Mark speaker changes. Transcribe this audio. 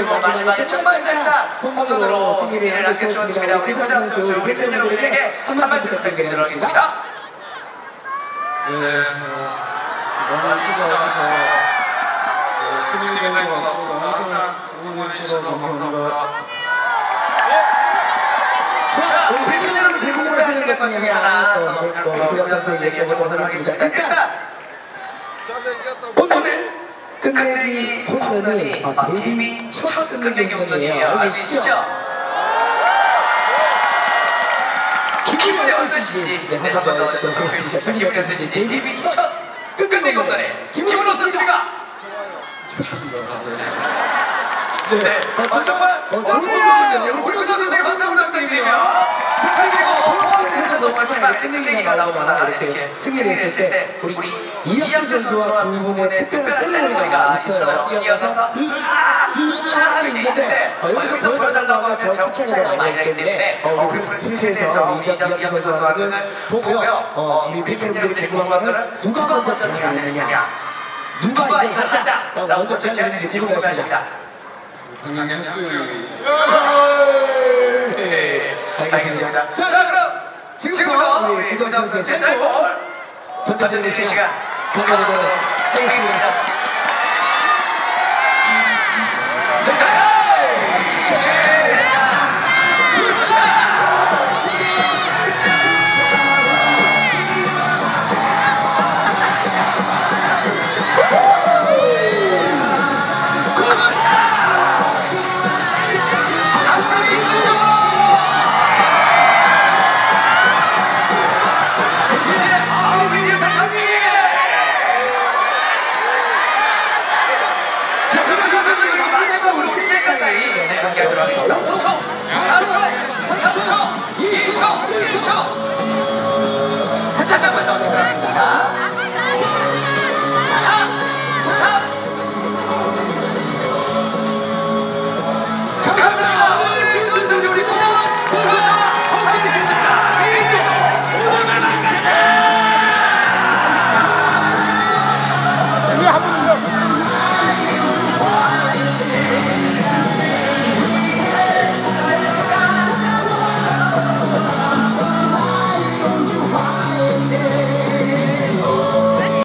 Speaker 1: 그리고 마지막에 정말 짧다 홈런으로 승리를 안겨주었습니다. 우리 고장 선수 우리 팬 여러분들에게 한 말씀 부탁드리도록 하겠습니다.
Speaker 2: 네, 어, 너무 기자하셔서 큰 힘이 되는 것 같습니다. 항상 응원해 주셔서 너무 감사합니다.
Speaker 1: 자 우리 팬 여러분들 궁금해하시는 것 중에 하나 또 우리 고장 선수에게 여쭤보도록 하겠습니다. 일단 오늘 끝내기 홈런이 아, 데뷔 첫 끝내기 홈런이에요. 알고 계시죠? 기분이 어떠신지. 네, 한번 더 듣도록 하겠습니다. 기분이 어떠신지 데뷔 첫 끝내기 홈런에 기분 어떻습니까? 네, 어, 정말 어, 좋은군요. 우리 고정 선생님 박수 부탁드리며 자 그리고 포함에서 너무 마지막 끝내기가 나오거나 이렇게 승리를 했을 때 우리 이양준 선수와 두 분의 특별한 셀레모니가 있어요. 이어서 하는 게 있는데 어, 여기서 보여달라고 하면 저 차이가 많이 나기 때문에 어, 우리 프로필에서 우리 이양준 선수와 그것을 보고요. 어, 우리 팬분들이 궁금한 거는 누가 먼저 제안했느냐 누가 이걸 하자라고 먼저 제안했는지 궁금해하십니다.
Speaker 2: 당연히 한수영이
Speaker 1: 네, 알겠습니다. 자, 자 그럼 지금부터 우리 고정 선수의 쌀볼 던져드리는 시간 공개하도록 하겠습니다. 네, 3초, 3초, 3초, 2초, 1초.